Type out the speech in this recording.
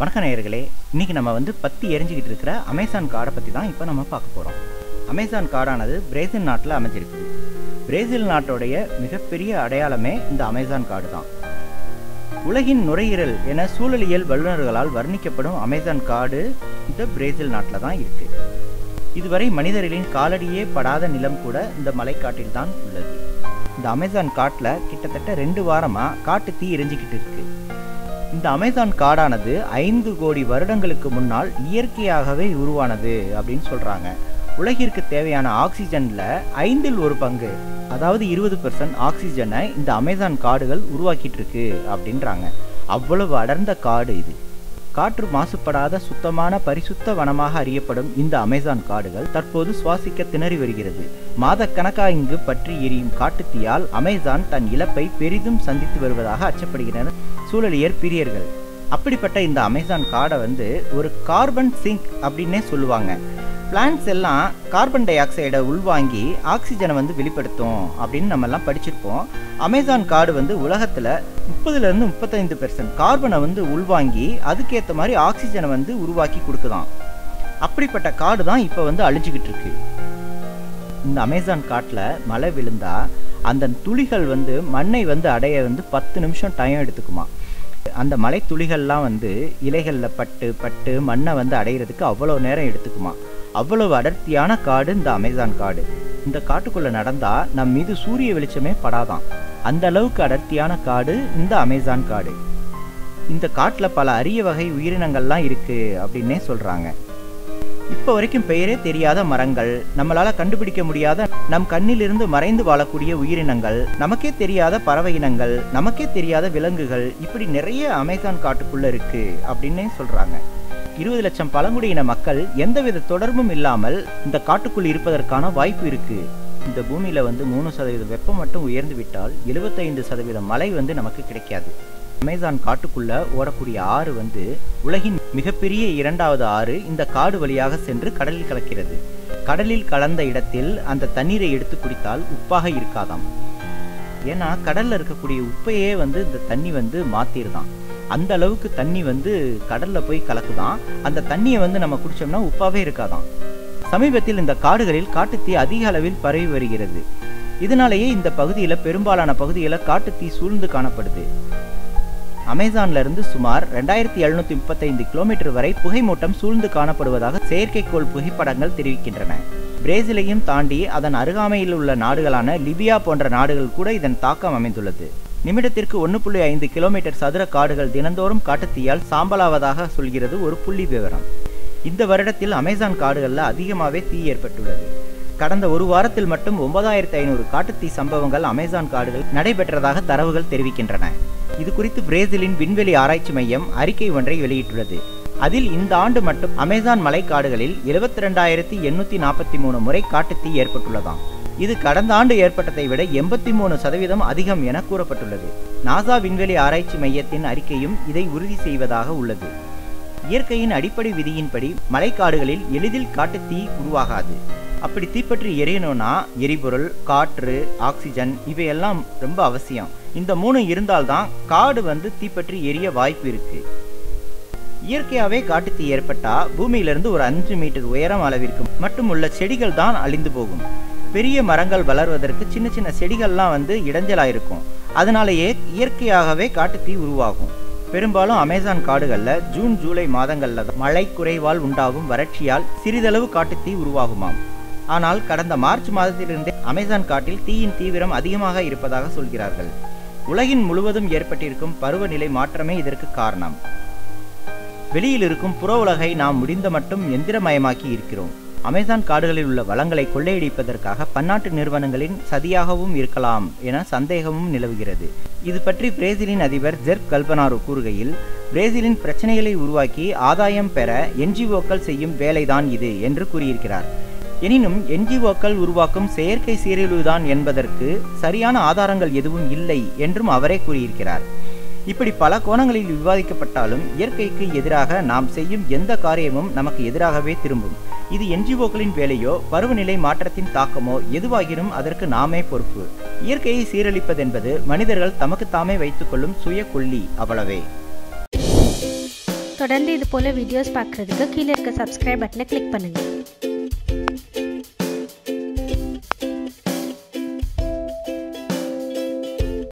வணக்க நேயர்களே இன்னைக்கு நம்ம வந்து பற்றி எரிஞ்சுக்கிட்டு இருக்கிற அமேசான் காடை பற்றி தான் இப்போ நம்ம பார்க்க போகிறோம் அமேசான் காடானது பிரேசில் நாட்டில் அமைஞ்சிருக்கு பிரேசில் நாட்டோடைய மிகப்பெரிய அடையாளமே இந்த அமேசான் காடு தான். உலகின் நுரையீரல் என சூழலியல் வல்லுநர்களால் வர்ணிக்கப்படும் அமேசான் காடு இந்த பிரேசில் நாட்டில் தான் இருக்குது இதுவரை மனிதர்களின் காலடியே படாத நிலம் கூட இந்த மலைக்காட்டில் தான் உள்ளது. இந்த அமேசான் காட்டில் கிட்டத்தட்ட ரெண்டு வாரமாக காட்டு தீ எரிஞ்சிக்கிட்டு இருக்குது இந்த அமேசான் காடானது ஐந்து கோடி வருடங்களுக்கு முன்னால் இயற்கையாகவே உருவானது அப்படின்னு சொல்கிறாங்க உலகிற்கு தேவையான ஆக்சிஜனில் ஐந்தில் ஒரு பங்கு அதாவது இருபது பெர்சன்ட் ஆக்சிஜனை இந்த அமேசான் காடுகள் உருவாக்கிட்டு இருக்கு அப்படின்றாங்க. அவ்வளவு அடர்ந்த காடு இது. காற்று மாசுபடாத சுத்தமான பரிசுத்த வனமாக அறியப்படும் இந்த அமேசான் காடுகள் தற்போது சுவாசிக்க திணறி வருகிறது. மாதக்கணக்கா இங்கு பற்றி எரியும் காட்டுத்தீயால் அமேசான் தன் இழப்பை பெரிதும் சந்தித்து வருவதாக அச்சப்படுகின்றனர் சூழலியர் பிரியர்கள். அப்படிப்பட்ட இந்த அமேசான் காடை வந்து ஒரு கார்பன் சிங்க் அப்படின்னே சொல்லுவாங்க. பிளான்ஸ் எல்லாம் கார்பன் டை ஆக்சைடை உள்வாங்கி ஆக்சிஜனை வந்து வெளிப்படுத்தும் அப்படின்னு நம்ம எல்லாம் படிச்சிருப்போம். அமேசான் காடு வந்து உலகத்தில் முப்பதுலேருந்து முப்பத்தைந்து பெர்சன்ட் கார்பனை வந்து உள்வாங்கி அதுக்கேற்ற மாதிரி ஆக்சிஜனை வந்து உருவாக்கி கொடுக்குதான். அப்படிப்பட்ட காடு தான் இப்போ வந்து அழிஞ்சுக்கிட்டு இருக்கு. இந்த அமேசான் காட்டில் மழை விழுந்தா அந்த துளிகள் வந்து மண்ணை வந்து அடைய வந்து பத்து நிமிஷம் டைம் எடுத்துக்குமா. அந்த மலை துளிகள்லாம் வந்து இலைகளில் பட்டு பட்டு மண்ணை வந்து அடையிறதுக்கு அவ்வளோ நேரம் எடுத்துக்குமா? அவ்வளவு அடர்த்தியான காடு இந்த அமேசான் காடு. இந்த காட்டுக்குள்ளே நடந்தா நம் மீது சூரிய வெளிச்சமே படாதான் அந்த அளவுக்கு அடர்த்தியான காடு இந்த அமேசான் காடு. இந்த காட்டில் பல அரிய வகை உயிரினங்கள்லாம் இருக்கு அப்படின்னே சொல்றாங்க. இப்போ வரைக்கும் பெயரே தெரியாத மரங்கள். நம்மளால கண்டுபிடிக்க முடியாத நம் கண்ணிலிருந்து மறைந்து வாழக்கூடிய உயிரினங்கள். நமக்கே தெரியாத பறவை இனங்கள். நமக்கே தெரியாத விலங்குகள். இப்படி நிறைய அமேசான் காட்டுக்குள்ள இருக்கு அப்படின்னே சொல்றாங்க. இருபது லட்சம் பழங்குடியின மக்கள் எந்தவித தொடர்பும் இல்லாமல் இந்த காட்டுக்குள் இருப்பதற்கான வாய்ப்பு இருக்கு. இந்த பூமியில வந்து மூணு சதவீதம் வெப்பம் மட்டும் உயர்ந்து விட்டால் எழுபத்தைந்து சதவீதம் மழை வந்து நமக்கு கிடைக்காது. அமேசான் காட்டுக்குள்ள ஓடக்கூடிய ஆறு வந்து உலகின் மிகப்பெரிய இரண்டாவது ஆறு இந்த காடு வழியாக சென்று கடலில் கலக்கிறது. கடலில் கலந்த இடத்தில் அந்த தண்ணீரை எடுத்து குடித்தால் உப்பாக இருக்காதாம். ஏன்னா கடல்ல இருக்கக்கூடிய உப்பையே வந்து இந்த தண்ணி வந்து மாத்திருதான். அந்த அளவுக்கு தண்ணி வந்து கடல்ல போய் கலக்குதான். அந்த தண்ணியை வந்து நம்ம குடிச்சோம்னா உப்பாவே இருக்காதாம். சமீபத்தில் இந்த காடுகளில் காட்டுத்தீ அதிக அளவில் பரவி வருகிறது. இதனாலேயே இந்த பகுதியில பெரும்பாலான பகுதியில காட்டுத்தீ சூழ்ந்து காணப்படுது. அமேசான்ல இருந்து சுமார் ரெண்டாயிரத்தி எழுநூத்தி முப்பத்தைந்து கிலோமீட்டர் வரை புகைமூட்டம் சூழ்ந்து காணப்படுவதாக செயற்கைக்கோள் புகைப்படங்கள் தெரிவிக்கின்றன. பிரேசிலையும் தாண்டி அதன் அருகாமையில் உள்ள நாடுகளான லிபியா போன்ற நாடுகள் கூட இதன் தாக்கம் அமைந்துள்ளது. நிமிடத்திற்கு ஒன்று புள்ளி ஐந்து கிலோமீட்டர் சதுர காடுகள் தினந்தோறும் காட்டுத்தீயால் சாம்பலாவதாக சொல்கிறது ஒரு புள்ளி விவரம். இந்த வருடத்தில் அமேசான் காடுகளில் அதிகமாகவே தீ ஏற்பட்டுள்ளது. கடந்த ஒரு வாரத்தில் மட்டும் ஒன்பதாயிரத்தி ஐநூறு காட்டுத்தீ சம்பவங்கள் அமேசான் காடுகள் நடைபெற்றதாக தரவுகள் தெரிவிக்கின்றன. இது குறித்து பிரேசிலின் விண்வெளி ஆராய்ச்சி மையம் அறிக்கை ஒன்றை வெளியிட்டுள்ளது. அதில் இந்த ஆண்டு மட்டும் அமேசான் மலைக்காடுகளில் எழுபத்தி ரெண்டாயிரத்தி எண்ணூத்தி நாற்பத்தி மூணு முறை காட்டுத்தீ ஏற்பட்டுள்ளதாம். இது கடந்த ஆண்டு ஏற்பட்டதை விட எண்பத்தி மூணு சதவீதம் அதிகம் என கூறப்பட்டுள்ளது. நாசா விண்வெளி ஆராய்ச்சி மையத்தின் அறிக்கையும் இதை உறுதி செய்வதாக உள்ளது. இயற்கையின் அடிப்படை விதியின்படி மலைக்காடுகளில் எளிதில் காட்டுத்தீ உருவாகாது. அப்படி தீப்பற்றி எரியணும்னா எரிபொருள் காற்று ஆக்சிஜன் இவையெல்லாம் ரொம்ப அவசியம். இந்த மூணு இருந்தால்தான் காடு வந்து தீப்பற்றி எரிய வாய்ப்பு இருக்கு. இயற்கையாகவே காட்டுத்தீ ஏற்பட்டா பூமியிலிருந்து ஒரு அஞ்சு மீட்டர் உயரம் அளவிற்கு மட்டும் உள்ள செடிகள் தான் அழிந்து போகும். பெரிய மரங்கள் வளர்வதற்கு சின்ன சின்ன செடிகள்லாம் வந்து இடைஞ்சலாக இருக்கும் அதனாலேயே இயற்கையாகவே காட்டுத்தீ உருவாகும். பெரும்பாலும் அமேசான் காடுகளில் ஜூன் ஜூலை மாதங்களில் மழை குறைவால் உண்டாகும் வறட்சியால் சிறிதளவு காட்டுத்தீ உருவாகுமாம். ஆனால் கடந்த மார்ச் மாதத்திலிருந்தே அமேசான் காட்டில் தீயின் தீவிரம் அதிகமாக இருப்பதாக சொல்கிறார்கள். உலகின் முழுவதும் ஏற்பட்டிருக்கும் பருவநிலை மாற்றமே இதற்கு காரணம். வெளியில் இருக்கும் புற உலகை நாம் முடிந்த மட்டும் எந்திரமயமாக்கி இருக்கிறோம். அமேசான் காடுகளில் உள்ள வளங்களை கொள்ளையடிப்பதற்காக பன்னாட்டு நிறுவனங்களின் சதியாகவும் இருக்கலாம் என சந்தேகமும் நிலவுகிறது. இது பற்றி பிரேசிலின் அதிபர் ஜெர்க் கல்பனாரு கூறுகையில் பிரேசிலின் பிரச்சனைகளை உருவாக்கி ஆதாயம் பெற என்ஜிஓக்கள் செய்யும் வேலைதான் இது என்று கூறியிருக்கிறார். எனினும் என்ஜிஓக்கள் உருவாக்கும் செயற்கை சீரழிவுதான் என்பதற்கு சரியான ஆதாரங்கள் எதுவும் இல்லை என்றும் அவரே கூறியிருக்கிறார். இப்படி பல கோணங்களில் விவாதிக்கப்பட்டாலும் இயற்கைக்கு எதிராக நாம் செய்யும் எந்த காரியமும் நமக்கு எதிராகவே திரும்பும். இது என்ஜிஓக்களின் வேலையோ பருவநிலை மாற்றத்தின் தாக்கமோ எதுவாகினும் அதற்கு நாமே பொறுப்பு. இயற்கையை சீரழிப்பதென்பது மனிதர்கள் தமக்கு தாமே வைத்துக்கொள்ளும் சுய கொல்லி அவ்வளவே. தொடர்ந்து இது போல வீடியோஸ் பார்க்குறதுக்கு கீழே இருக்க சப்ஸ்கிரைப் பட்டனை கிளிக் பண்ணுங்கள்